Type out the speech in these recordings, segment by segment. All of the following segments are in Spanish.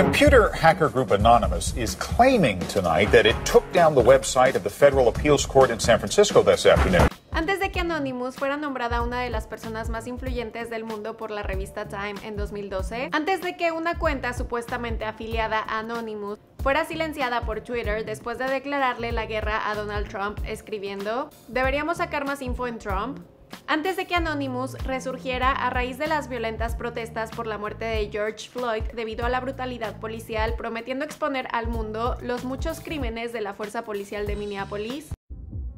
Computer hacker group Anonymous is claiming tonight that it took down the website of the Federal Appeals Court in San Francisco this afternoon. Antes de que Anonymous fuera nombrada una de las personas más influyentes del mundo por la revista Time en 2012, antes de que una cuenta supuestamente afiliada a Anonymous fuera silenciada por Twitter después de declararle la guerra a Donald Trump escribiendo, ¿deberíamos sacar más info en Trump? Antes de que Anonymous resurgiera a raíz de las violentas protestas por la muerte de George Floyd debido a la brutalidad policial, prometiendo exponer al mundo los muchos crímenes de la fuerza policial de Minneapolis,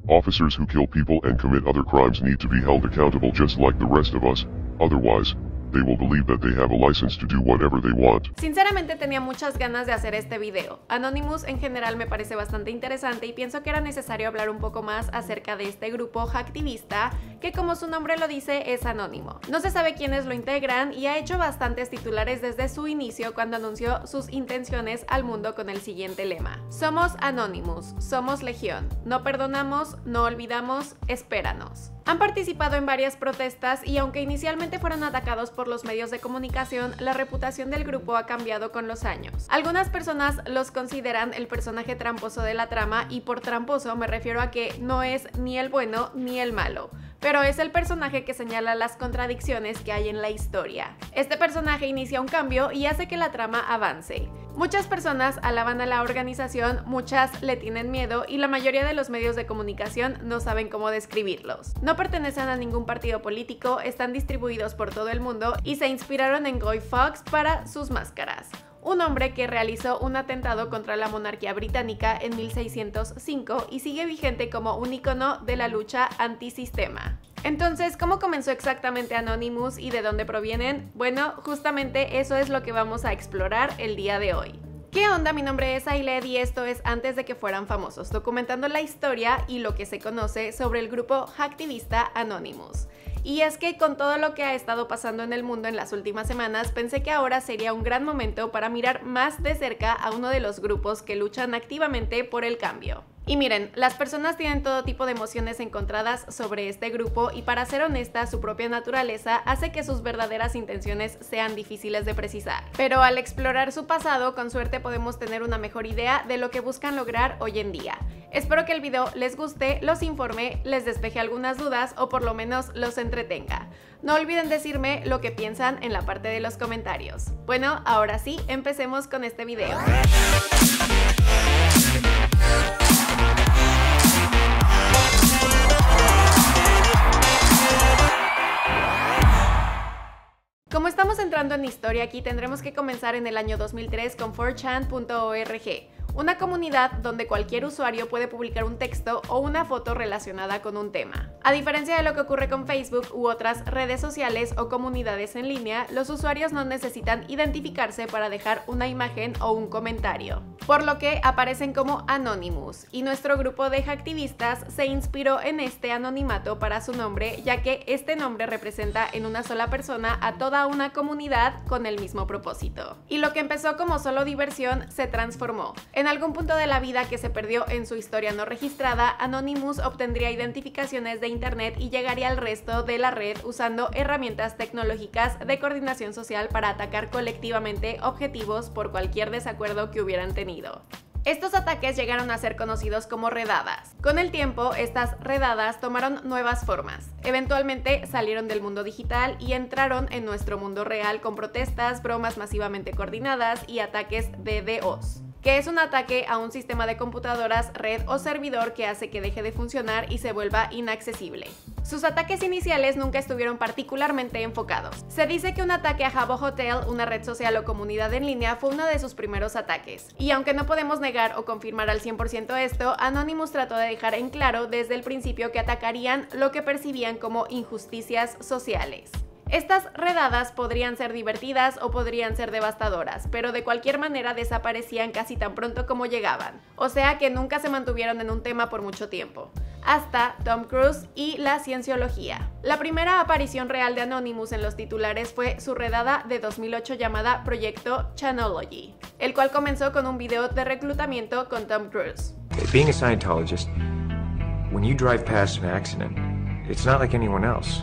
Officers who kill people and commit other crimes need to be held accountable just like the rest of us, otherwise, they will believe that they have a license to do whatever they want. Sinceramente tenía muchas ganas de hacer este video. Anonymous en general me parece bastante interesante y pienso que era necesario hablar un poco más acerca de este grupo hacktivista que como su nombre lo dice es anónimo. No se sabe quiénes lo integran y ha hecho bastantes titulares desde su inicio cuando anunció sus intenciones al mundo con el siguiente lema. Somos Anonymous, somos Legión, no perdonamos, no olvidamos, espéranos. Han participado en varias protestas y aunque inicialmente fueron atacados por los medios de comunicación, la reputación del grupo ha cambiado con los años. Algunas personas los consideran el personaje tramposo de la trama y por tramposo me refiero a que no es ni el bueno ni el malo pero es el personaje que señala las contradicciones que hay en la historia. Este personaje inicia un cambio y hace que la trama avance. Muchas personas alaban a la organización, muchas le tienen miedo y la mayoría de los medios de comunicación no saben cómo describirlos. No pertenecen a ningún partido político, están distribuidos por todo el mundo y se inspiraron en Guy Fawkes para sus máscaras un hombre que realizó un atentado contra la monarquía británica en 1605 y sigue vigente como un icono de la lucha antisistema. Entonces, ¿cómo comenzó exactamente Anonymous y de dónde provienen? Bueno, justamente eso es lo que vamos a explorar el día de hoy. ¿Qué onda? Mi nombre es Ailed y esto es Antes de que fueran famosos, documentando la historia y lo que se conoce sobre el grupo hacktivista Anonymous. Y es que con todo lo que ha estado pasando en el mundo en las últimas semanas, pensé que ahora sería un gran momento para mirar más de cerca a uno de los grupos que luchan activamente por el cambio. Y miren, las personas tienen todo tipo de emociones encontradas sobre este grupo y para ser honesta, su propia naturaleza hace que sus verdaderas intenciones sean difíciles de precisar. Pero al explorar su pasado, con suerte podemos tener una mejor idea de lo que buscan lograr hoy en día. Espero que el video les guste, los informe, les despeje algunas dudas o por lo menos los entretenga. No olviden decirme lo que piensan en la parte de los comentarios. Bueno, ahora sí, empecemos con este video. Entrando en historia aquí, tendremos que comenzar en el año 2003 con 4chan.org, una comunidad donde cualquier usuario puede publicar un texto o una foto relacionada con un tema. A diferencia de lo que ocurre con Facebook u otras redes sociales o comunidades en línea, los usuarios no necesitan identificarse para dejar una imagen o un comentario, por lo que aparecen como Anonymous, y nuestro grupo de hacktivistas se inspiró en este anonimato para su nombre, ya que este nombre representa en una sola persona a toda una comunidad con el mismo propósito. Y lo que empezó como solo diversión se transformó. En algún punto de la vida que se perdió en su historia no registrada, Anonymous obtendría identificaciones de Internet y llegaría al resto de la red usando herramientas tecnológicas de coordinación social para atacar colectivamente objetivos por cualquier desacuerdo que hubieran tenido. Estos ataques llegaron a ser conocidos como redadas. Con el tiempo, estas redadas tomaron nuevas formas. Eventualmente salieron del mundo digital y entraron en nuestro mundo real con protestas, bromas masivamente coordinadas y ataques de DOS que es un ataque a un sistema de computadoras, red o servidor que hace que deje de funcionar y se vuelva inaccesible. Sus ataques iniciales nunca estuvieron particularmente enfocados. Se dice que un ataque a Habbo Hotel, una red social o comunidad en línea, fue uno de sus primeros ataques. Y aunque no podemos negar o confirmar al 100% esto, Anonymous trató de dejar en claro desde el principio que atacarían lo que percibían como injusticias sociales. Estas redadas podrían ser divertidas o podrían ser devastadoras, pero de cualquier manera desaparecían casi tan pronto como llegaban, o sea que nunca se mantuvieron en un tema por mucho tiempo hasta Tom Cruise y la cienciología. La primera aparición real de Anonymous en los titulares fue su redada de 2008 llamada Proyecto Chanology, el cual comenzó con un video de reclutamiento con Tom Cruise. Being a Scientologist, when you drive past an accident, it's not like anyone else.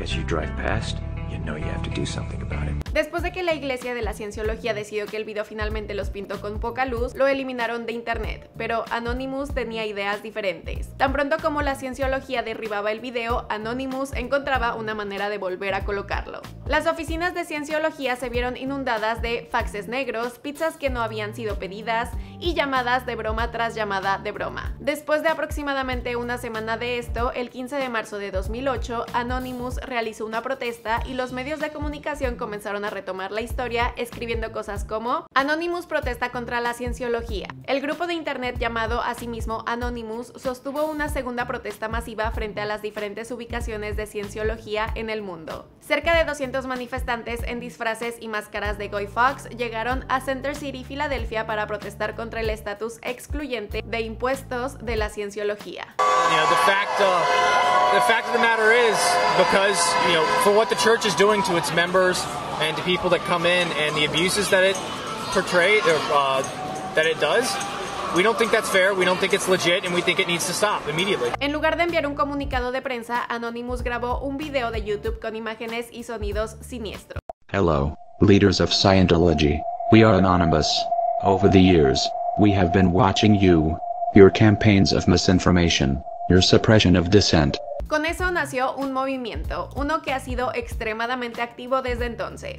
As you drive past, you know you have to do something about it. Después de que la Iglesia de la Cienciología decidió que el video finalmente los pintó con poca luz, lo eliminaron de internet, pero Anonymous tenía ideas diferentes. Tan pronto como la Cienciología derribaba el video, Anonymous encontraba una manera de volver a colocarlo. Las oficinas de Cienciología se vieron inundadas de faxes negros, pizzas que no habían sido pedidas y llamadas de broma tras llamada de broma. Después de aproximadamente una semana de esto, el 15 de marzo de 2008, Anonymous realizó una protesta y los medios de comunicación comenzaron a retomar la historia escribiendo cosas como Anonymous protesta contra la cienciología. El grupo de internet llamado a sí Anonymous sostuvo una segunda protesta masiva frente a las diferentes ubicaciones de cienciología en el mundo. Cerca de 200 manifestantes en disfraces y máscaras de Guy Fox llegaron a Center City, Filadelfia para protestar contra el estatus excluyente de impuestos de la cienciología. You know, the fact, uh, the fact of the matter is, because you know, for what the church is doing to its members and to people that come in, and the abuses that it portrays, uh, that it does, We don't think that's fair, we don't think it's legit, and we think it needs to stop immediately. En lugar de enviar un comunicado de prensa, Anonymous grabó un video de YouTube con imágenes y sonidos siniestros. Hello, leaders of Scientology. We are anonymous. Over the years, we have been watching you, your campaigns of misinformation, your suppression of dissent, Con eso nació un movimiento, uno que ha sido extremadamente activo desde entonces.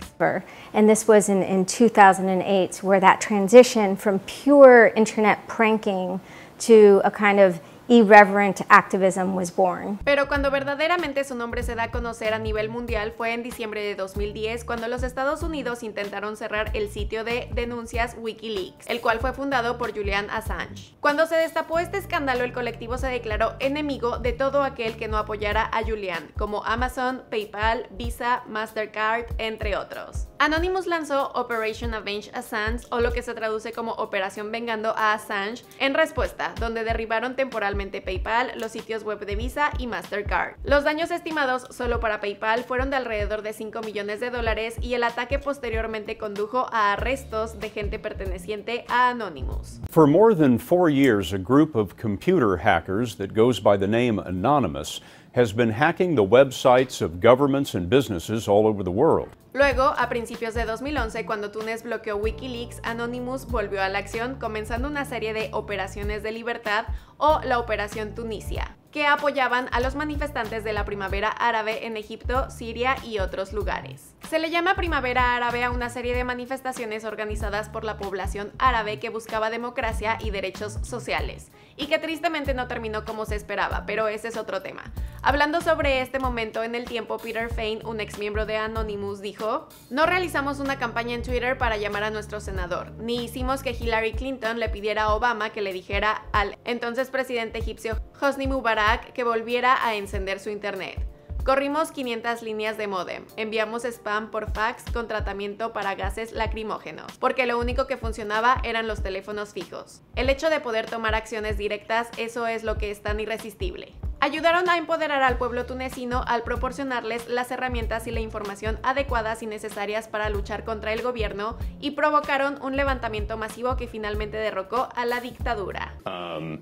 And this was in, in 2008 where that transition from pure internet pranking to a kind of irreverent activism was born. Pero cuando verdaderamente su nombre se da a conocer a nivel mundial fue en diciembre de 2010 cuando los Estados Unidos intentaron cerrar el sitio de denuncias Wikileaks, el cual fue fundado por Julian Assange. Cuando se destapó este escándalo, el colectivo se declaró enemigo de todo aquel que no apoyara a Julian, como Amazon, PayPal, Visa, Mastercard, entre otros. Anonymous lanzó Operation Avenge Assange, o lo que se traduce como Operación Vengando a Assange, en respuesta, donde derribaron temporalmente PayPal, los sitios web de Visa y Mastercard. Los daños estimados solo para PayPal fueron de alrededor de 5 millones de dólares y el ataque posteriormente condujo a arrestos de gente perteneciente a Anonymous. For more than four years, a group of computer hackers that goes by the name Anonymous has been hacking the websites of governments and businesses all over the world. Luego, a principios de 2011, cuando Túnez bloqueó Wikileaks, Anonymous volvió a la acción, comenzando una serie de operaciones de libertad o la Operación Tunisia, que apoyaban a los manifestantes de la primavera árabe en Egipto, Siria y otros lugares. Se le llama primavera árabe a una serie de manifestaciones organizadas por la población árabe que buscaba democracia y derechos sociales, y que tristemente no terminó como se esperaba, pero ese es otro tema. Hablando sobre este momento en el tiempo, Peter Fain, un ex miembro de Anonymous, dijo, no realizamos una campaña en Twitter para llamar a nuestro senador, ni hicimos que Hillary Clinton le pidiera a Obama que le dijera al entonces presidente egipcio Hosni Mubarak que volviera a encender su internet. Corrimos 500 líneas de modem, enviamos spam por fax con tratamiento para gases lacrimógenos, porque lo único que funcionaba eran los teléfonos fijos. El hecho de poder tomar acciones directas, eso es lo que es tan irresistible. Ayudaron a empoderar al pueblo tunecino al proporcionarles las herramientas y la información adecuadas y necesarias para luchar contra el gobierno y provocaron un levantamiento masivo que finalmente derrocó a la dictadura. Um,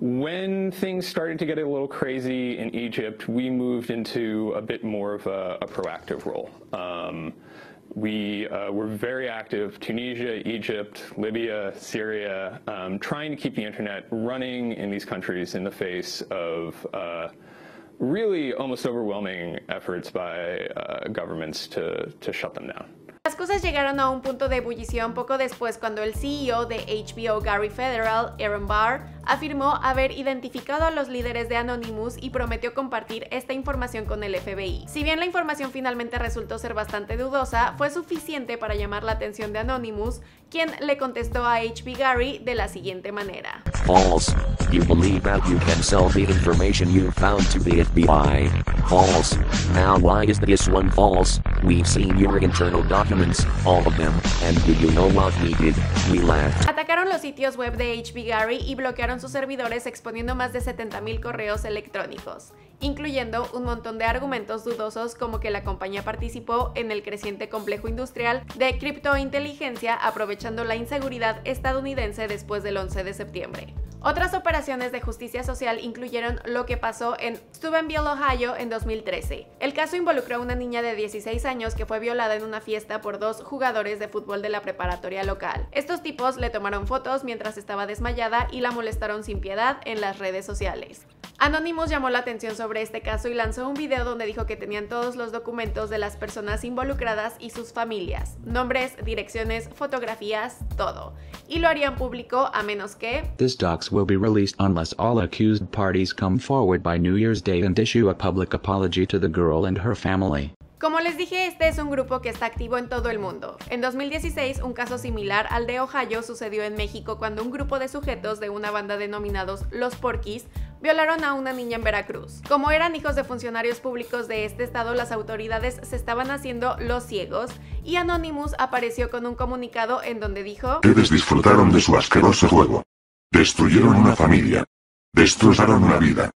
when things started to get a little crazy in Egypt, we moved into a bit more of a, a proactive role. Um, we uh, were very active, Tunisia, Egypt, Libya, Syria, um, trying to keep the internet running in these countries in the face of uh, really almost overwhelming efforts by uh, governments to, to shut them down. Las cosas llegaron a un punto de ebullición poco después cuando el CEO de HBO Gary Federal, Aaron Barr, afirmó haber identificado a los líderes de Anonymous y prometió compartir esta información con el FBI. Si bien la información finalmente resultó ser bastante dudosa, fue suficiente para llamar la atención de Anonymous, quien le contestó a HB Gary de la siguiente manera. False. You believe that you can sell the information you found to the FBI. False. Now why is this one false? We've seen your internal documents, all of them, and do you know what we did? We laughed. Atacaron los sitios web de HB Gary y bloquearon sus servidores exponiendo más de 70.000 correos electrónicos, incluyendo un montón de argumentos dudosos como que la compañía participó en el creciente complejo industrial de criptointeligencia aprovechando la inseguridad estadounidense después del 11 de septiembre. Otras operaciones de justicia social incluyeron lo que pasó en Steubenville, Ohio en 2013. El caso involucró a una niña de 16 años que fue violada en una fiesta por dos jugadores de fútbol de la preparatoria local. Estos tipos le tomaron fotos mientras estaba desmayada y la molestaron sin piedad en las redes sociales. Anonymous llamó la atención sobre este caso y lanzó un video donde dijo que tenían todos los documentos de las personas involucradas y sus familias, nombres, direcciones, fotografías, todo. Y lo harían público a menos que This docs will be released unless all accused parties come forward by New Year's Day and issue a public apology to the girl and her family. Como les dije, este es un grupo que está activo en todo el mundo. En 2016, un caso similar al de Ohio sucedió en México cuando un grupo de sujetos de una banda denominados Los Porquis violaron a una niña en Veracruz. Como eran hijos de funcionarios públicos de este estado, las autoridades se estaban haciendo los ciegos y Anonymous apareció con un comunicado en donde dijo Ustedes disfrutaron de su asqueroso juego. Destruyeron una familia. Destrozaron una vida.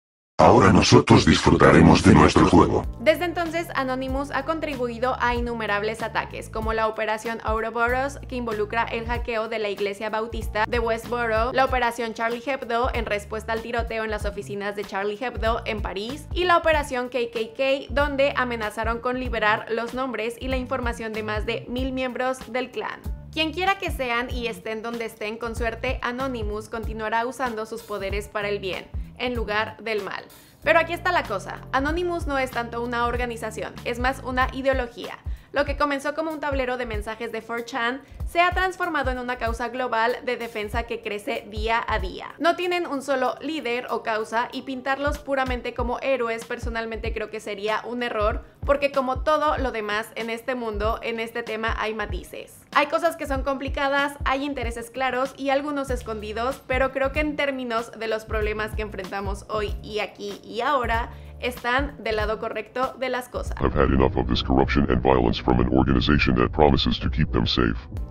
Ahora nosotros disfrutaremos de nuestro juego. Desde entonces, Anonymous ha contribuido a innumerables ataques, como la Operación Ouroboros, que involucra el hackeo de la iglesia bautista de Westboro, la Operación Charlie Hebdo, en respuesta al tiroteo en las oficinas de Charlie Hebdo en París, y la Operación KKK, donde amenazaron con liberar los nombres y la información de más de mil miembros del clan. Quien quiera que sean y estén donde estén, con suerte, Anonymous continuará usando sus poderes para el bien en lugar del mal. Pero aquí está la cosa, Anonymous no es tanto una organización, es más una ideología. Lo que comenzó como un tablero de mensajes de 4chan se ha transformado en una causa global de defensa que crece día a día. No tienen un solo líder o causa y pintarlos puramente como héroes personalmente creo que sería un error porque como todo lo demás en este mundo, en este tema hay matices. Hay cosas que son complicadas, hay intereses claros y algunos escondidos, pero creo que en términos de los problemas que enfrentamos hoy y aquí y ahora, están del lado correcto de las cosas.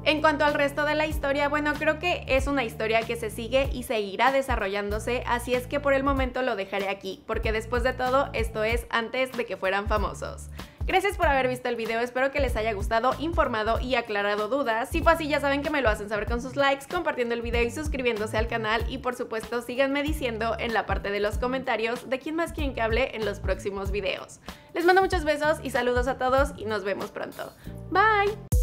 En cuanto al resto de la historia, bueno, creo que es una historia que se sigue y seguirá desarrollándose, así es que por el momento lo dejaré aquí, porque después de todo esto es antes de que fueran famosos. Gracias por haber visto el video, espero que les haya gustado, informado y aclarado dudas. Si fue así ya saben que me lo hacen saber con sus likes, compartiendo el video y suscribiéndose al canal y por supuesto síganme diciendo en la parte de los comentarios de quién más quieren que hable en los próximos videos. Les mando muchos besos y saludos a todos y nos vemos pronto. Bye!